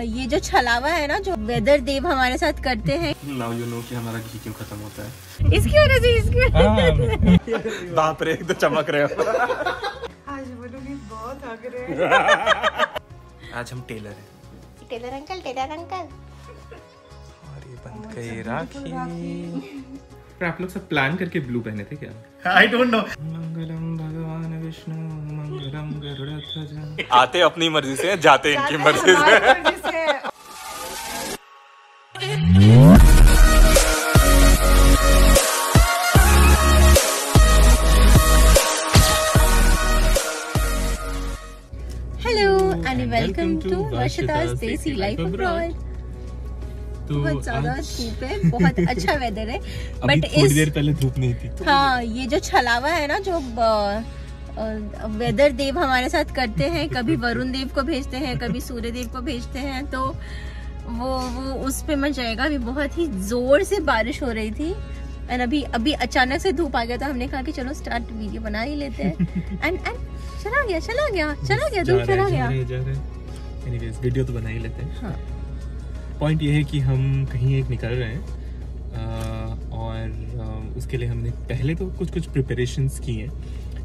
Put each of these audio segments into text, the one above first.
ये जो छलावा है ना जो वेदर देव हमारे साथ करते हैं। नाउ यू नो कि हमारा घी क्यों खत्म होता है। इसकी वजह से इसकी वजह बाप रे तो चमक रहे हो। आज बोलूँगी बहुत थक रहे हैं। आज हम टेलर हैं। टेलर अंकल टेलर अंकल और ये बंद गई राखी। पर आप लोग सब प्लान करके ब्लू पहने थे क्या? आई डोंट नो मंगलम भगवान विष्णु मंगलम गरुड़ध्वज आते अपनी मर्ज़ी से जाते इनकी मर्ज़ी से। देसी लाइफ अब्रॉड तो बहुत ज़्यादा धूप है बहुत अच्छा वेदर है बट इस देर पहले धूप नहीं थी। हाँ ये जो छलावा है ना जो वेदर देव हमारे साथ करते हैं कभी वरुण देव को भेजते हैं कभी सूर्य देव को भेजते हैं तो वो वो उस पे मच जाएगा। अभी बहुत ही ज़ोर से बारिश हो रही थी एंड अभी अभी अचानक से धूप आ गया तो हमने कहा कि चलो स्टार्ट वीडियो बना ही लेते हैं। एंड एंड चला गया चला गया चला गया धूप चला गया। एनीवेज वीडियो तो बना ही लेते हैं। हाँ। पॉइंट ये है कि हम कहीं एक निकल रहे हैं आ, और उसके लिए हमने पहले तो कुछ कुछ प्रिपरेशंस की हैं।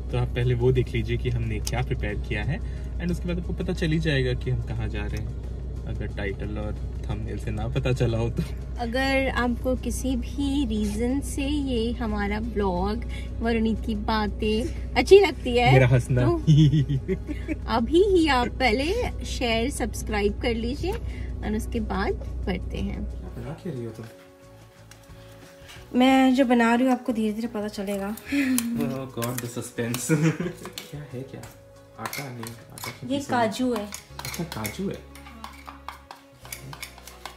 तो आप पहले वो देख लीजिए कि हमने क्या प्रिपेयर किया है एंड उसके बाद आपको पता चल ही जाएगा कि हम कहाँ जा रहे हैं। अगर टाइटल और थंबनेल से ना पता चला हो तो। अगर आपको किसी भी रीजन से ये हमारा ब्लॉग वरुणीत की बातें अच्छी लगती है मेरा हंसना। तो अभी ही आप पहले शेयर सब्सक्राइब कर लीजिए और उसके बाद पढ़ते हैं। बना क्या रही हो तुम? मैं जो बना रही हूँ आपको धीरे धीरे पता चलेगा। गॉड द सस्पेंस क्या है क्या? आटा नहीं आटा ये काजू है। अच्छा काजू है?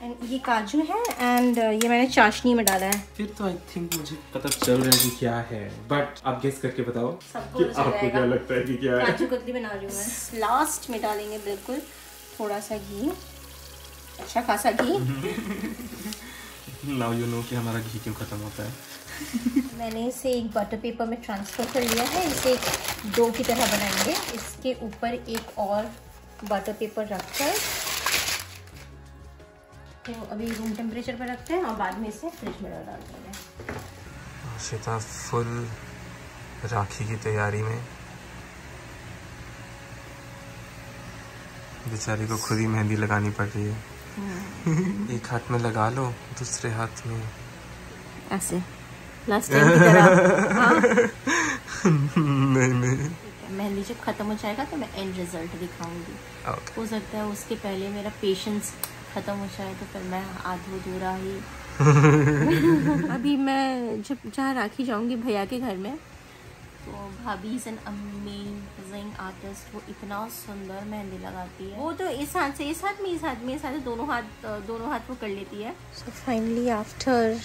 एंड ये काजू है एंड ये मैंने चाशनी में डाला है। फिर तो आई थिंक मुझे पता चल रहा है कि क्या है। बट आप गेस करके बताओ कि आपको क्या लगता है कि क्या है। काजू कतली बना रही हूँ मैं। लास्ट में डालेंगे बिल्कुल थोड़ा सा घी। अच्छा खासा घी। नाउ यू नो कि हमारा घी क्यों खत्म होता है। मैंने इसे एक बटर पेपर में ट्रांसफ़र कर लिया है। इसे डो की तरह बनाएँगे। इसके ऊपर एक और बटर पेपर रखकर तो अभी रूम टेम्परेचर पर रखते हैं और बाद में इसे फ्रिज में डाल देंगे श्वेता फुल राखी की तैयारी में। बेचारी को खुद ही मेहंदी लगानी पड़ रही है। एक हाथ में लगा लो दूसरे हाथ में। ऐसे। लास्ट टाइम की तरह। हाँ। नहीं नहीं। मेहंदी जब ख़त्म हो जाएगा तो मैं एंड रिज़ल्ट दिखाऊँगी। हो सकता है उसके पहले मेरा पेशेंस ख़त्म हो जाए तो फिर मैं आधो अधूरा ही। अभी मैं जब जहाँ राखी जाऊँगी भैया के घर में तो भाभी इज़ एन अमेजिंग आर्टिस्ट वो इतना सुंदर मेहंदी लगाती है। वो तो इस हाथ से इस हाथ में इस हाथ में इस हाथ से दोनों हाथ दोनों हाथ वो कर लेती है। सो फाइनली आफ्टर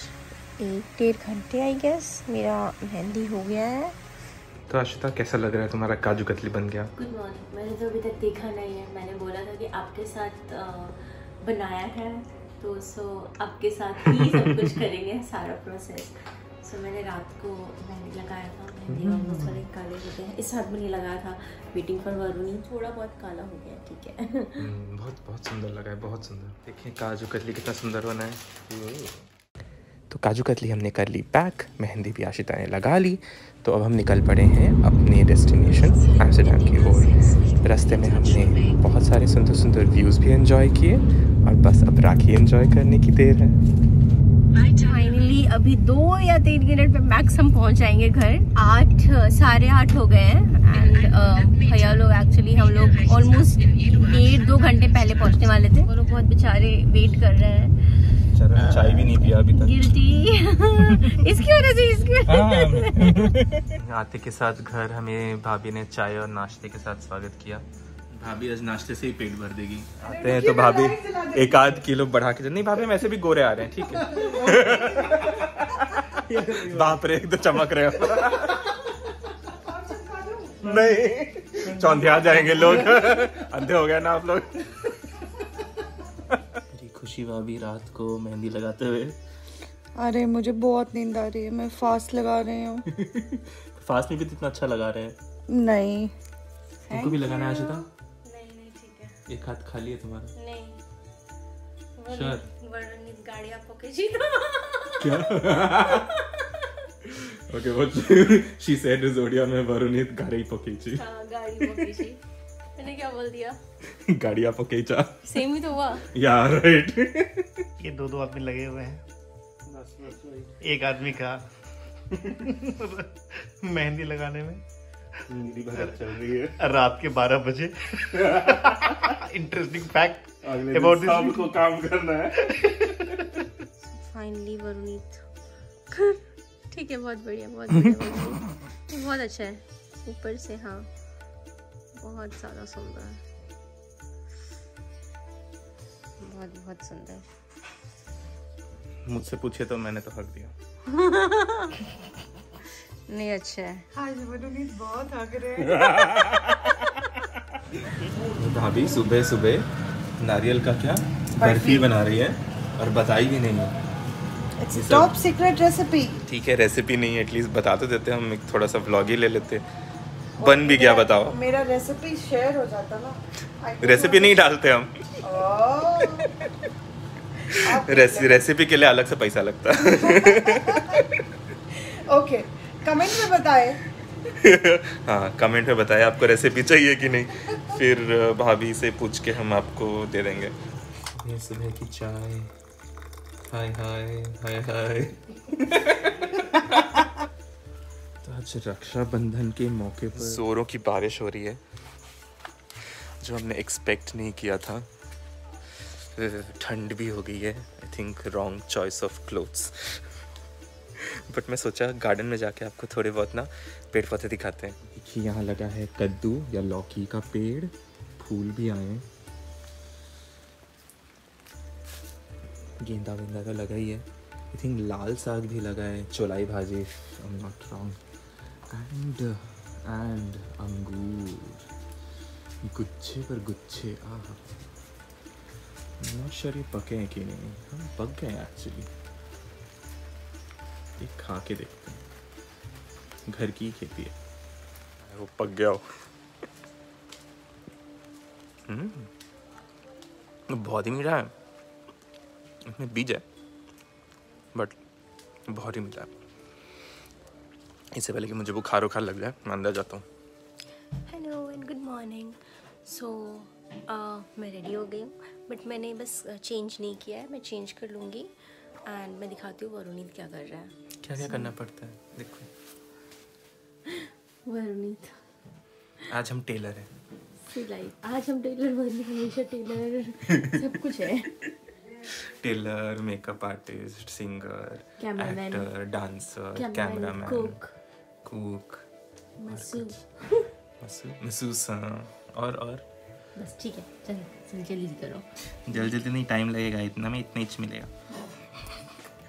एक डेढ़ घंटे आई गेस मेरा मेहंदी हो गया है। तो आशिता कैसा लग रहा है? तुम्हारा काजू कतली बन गया। गुड मॉर्निंग मैंने तो अभी तक देखा नहीं है। मैंने बोला था कि आपके साथ अ, बनाया है तो सो आपके साथ ही सब कुछ करेंगे सारा प्रोसेस सो मैंने रात को मेहंदी लगाया था मेहंदी ऑलमोस्ट सारे काले होते हैं। इस हाथ में नहीं लगाया था वेटिंग फॉर वरुणी थोड़ा बहुत काला हो गया ठीक है। हम्म, बहुत बहुत सुंदर लगा है बहुत सुंदर। देखिए काजू कतली कितना सुंदर बना है। तो काजू कतली हमने कर ली पैक मेहंदी भी आशिता ने लगा ली तो अब हम निकल पड़े हैं अपने डेस्टिनेशन एम्स्टर्डम की ओर। रास्ते में हमने बहुत सारे सुंदर सुंदर व्यूज़ भी एंजॉय किए और बस अब राखी एंजॉय करने की देर है। फाइनली अभी दो या तीन मिनट में मैक्स हम पहुँच जाएँगे घर। आठ साढ़े आठ हो गए हैं एंड भैया लोग एक्चुअली हम लोग ऑलमोस्ट डेढ़ दो घंटे पहले पहुँचने वाले थे। वो लोग बहुत बेचारे वेट कर रहे हैं। चलो चाय भी नहीं पिया अभी तक। गिल्टी इसकी वजह से इसकी वजह से। आते के साथ घर हमें भाभी ने चाय और नाश्ते के साथ स्वागत किया। भाभी आज नाश्ते से ही पेट भर देगी। आते हैं तो भाभी एक आध किलो बढ़ा के नहीं भाभी ऐसे भी गोरे आ रहे हैं ठीक है। बाप रे तो चमक रहे हो। नहीं चौंधिया जाएँगे लोग। अंधे हो गए ना आप लोग। खुशी भाभी रात को मेहंदी लगाते हुए। अरे मुझे बहुत नींद आ रही है मैं फास्ट लगा रही हूँ। फास्ट में भी तो इतना अच्छा लगा रहे हैं। नहीं। तुमको भी लगाना है आशिता? एक हाथ खाली है तुम्हारा। नहीं। Sure. वरुणीत गाड्या पकेची तो okay what she said is Odia में वरुणित गाड़ी पकेची हाँ गाड़ी पकेची मैंने क्या बोल दिया? गाड़िया पकेचा सेम ही तो हुआ। या राइट ये दो दो आदमी लगे हुए हैं। एक आदमी का। मेहंदी लगाने में। चल रही है। रात के 12 बजे। इंटरेस्टिंग फैक्ट About दिन को काम करना है। फाइनली वरुणीत ठीक है बहुत बढ़िया बहुत बढ़िया बहुत अच्छा है। ऊपर से हाँ। बहुत ज़्यादा सुंदर बहुत बहुत सुंदर मुझसे पूछे तो मैंने तो हक दिया। नहीं अच्छा। है आज बहुत हग रहे भाभी सुबह सुबह नारियल का क्या बर्फ़ी बना रही है और बताई भी नहीं। है टॉप सीक्रेट रेसिपी ठीक है रेसिपी नहीं है एटलीस्ट बता तो देते हम एक थोड़ा सा व्लॉग ही ले लेते। बन भी गया बताओ। मेरा रेसिपी शेयर हो जाता ना। रेसिपी नहीं डालते हम। रेसि, रेसिपी के लिए अलग से पैसा लगता। ओके कमेंट में बताएँ। हाँ कमेंट में बताए आपको रेसिपी चाहिए कि नहीं। फिर भाभी से पूछ के हम आपको दे देंगे। ये सुबह की चाय। हाय हाय हाय हाय। आज रक्षाबंधन के मौके पर जोरों की बारिश हो रही है जो हमने एक्सपेक्ट नहीं किया था। ठंड भी हो गई है I think wrong choice of clothes but मैं सोचा गार्डन में जाके आपको थोड़े बहुत ना पेड़ पौधे दिखाते हैं। देखिए यहाँ लगा है कद्दू या लौकी का पेड़। फूल भी आए हैं। गेंदा वेंदा तो लगा ही है। आई थिंक लाल साग भी लगा है चौलाई भाजी I am not wrong and and अंगूर। गुच्छे पर गुच्छे आह। नॉट श्योर ये पके हैं कि नहीं? हम पक गए एक्चुअली ये खा के देखते हैं। घर की खेती है। वो पक गया हो। हम्म। बहुत ही मीठा है। इसमें बीज है बट बहुत ही मीठा है। इससे पहले कि मुझे बुखार उखार लग जाए मैं अंदर जाता हूँ। Hello and good morning so मैं रेडी हो गई हूँ बट मैंने बस चेंज नहीं किया है मैं चेंज कर लूँगी। एंड मैं दिखाती हूँ वरुणीत क्या कर रहा है। क्या क्या so, करना पड़ता है देखो। वरुणीत। आज हम टेलर हैं। सिलाई आज हम टेलर बन हमेशा टेलर। सब कुछ है। Tailor makeup artist singer actor dancer cameraman. Cook हाँ और और बस ठीक है चलो चल जल्दी करो। जल्दी जल्दी नहीं टाइम लगेगा इतना में इतना इंच मिलेगा।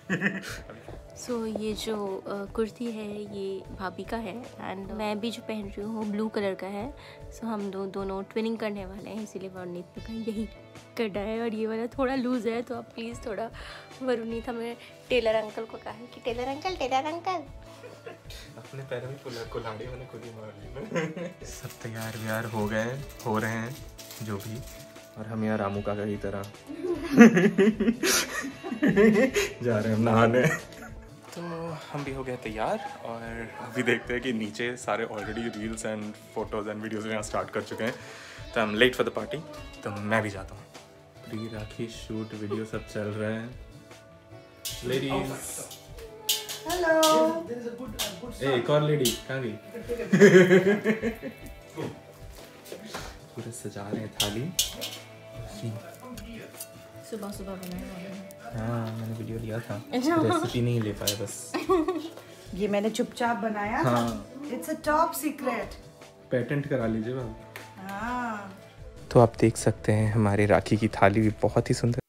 सो so, ये जो कुर्ती है ये भाभी का है एंड मैं भी जो पहन रही हूँ वो ब्लू कलर का है। सो so, हम दो दोनों ट्विनिंग करने वाले हैं इसीलिए वरुणीत ने कहा यही करना है। और ये वाला थोड़ा लूज़ है तो आप प्लीज़ थोड़ा वरुणीत हमें टेलर अंकल को कहा है कि टेलर अंकल टेलर अंकल अपने पैरों में कुला कुल्हाड़ी मैंने खुद ही मार ली। सब तैयार व्यार हो गए हो रहे हैं जो भी। और हम यहाँ रामू काका की तरह जा रहे हैं हम नहाने तो हम भी हो गए तैयार और अभी देखते हैं कि नीचे सारे already reels and photos and videos यहाँ स्टार्ट कर चुके हैं। तो I am late for the party तो मैं भी जाता हूँ। प्री राखी शूट वीडियो सब चल रहे हैं। लेडीज़ हेलो एक और लेडी कहाँ गई? पूरे सजा रहे हैं थाली। सुबह सुबह बनाया हाँ मैंने वीडियो लिया था। अच्छा। रेसिपी नहीं ले पाया बस। ये मैंने चुपचाप बनाया हाँ। It's a top secret patent करा लीजिए हाँ। तो आप देख सकते हैं हमारे राखी की थाली भी बहुत ही सुंदर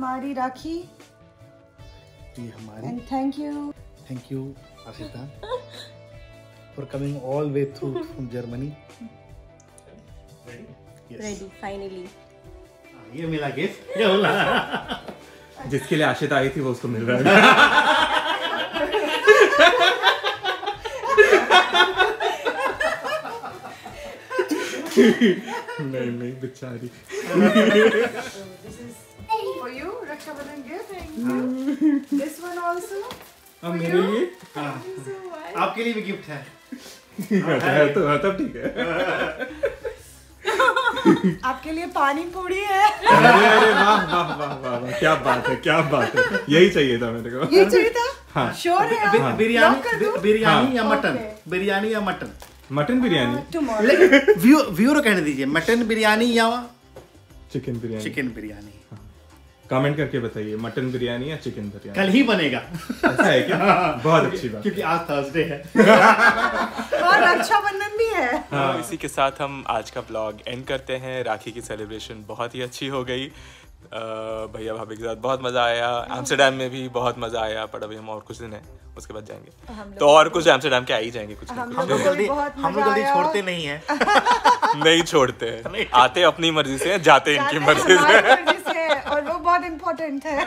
हमारी राखी। ये हमारी। And thank you thank you Ashita for coming all way through from Germany ready finally ये मिला गिफ्ट ये बोला जिसके लिए आशिता आई थी वो उसको मिल रहा है। नहीं नहीं बेचारी। वन आल्सो अब मेरे लिए? आपके लिए भी गिफ्ट है। है तो है तब ठीक है। आपके लिए पानी पूरी है। अरे अरे वाह वाह वाह वाह क्या बात है क्या बात है। यही चाहिए था मेरे को। ये चाहिए था? हाँ। श्योर है आप? बिरयानी बिरयानी हाँ। या मटन बिरयानी या mutton? Mutton biryani. Tomorrow. View viewer कहने दीजिए। मटन बिरयानी या chicken biryani. Chicken biryani. Comment करके बताइए मटन बिरयानी या चिकन बिरयानी? कल ही बनेगा। ऐसा है क्या? बहुत अच्छी बात क्योंकि आज थर्सडे है। और रक्षाबंधन भी है। हाँ। इसी के साथ हम आज का ब्लॉग एंड करते हैं। राखी की सेलिब्रेशन बहुत ही अच्छी हो गई। भैया भाभी के साथ बहुत मज़ा आया। एम्स्टरडेम में भी बहुत मज़ा आया पर अभी हम और कुछ दिन है उसके बाद जाएँगे। तो और कुछ एम्स्टरडेम के आ ही जाएँगे कुछ हम लोग जल्दी हम लोग जल्दी छोड़ते नहीं है। नहीं छोड़ते। हैं आते अपनी मर्ज़ी से जाते इनकी मर्ज़ी से मर्ज़ी से और वो बहुत इम्पोर्टेंट है।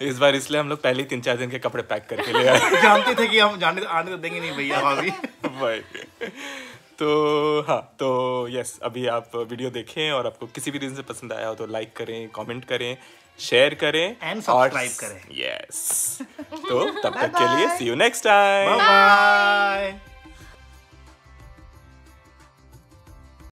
इस बार इसलिए हम लोग पहले तीन चार दिन के कपड़े पैक करके ले आए। जानते थे कि हम जाने आने तो देंगे नहीं भैया भाभी भाई तो हाँ तो यस अभी आप वीडियो देखें और आपको किसी भी रीजन से पसंद आया हो तो लाइक करें कमेंट करें शेयर करें एंड subscribe करें। यस तो तब तक के लिए see you next time bye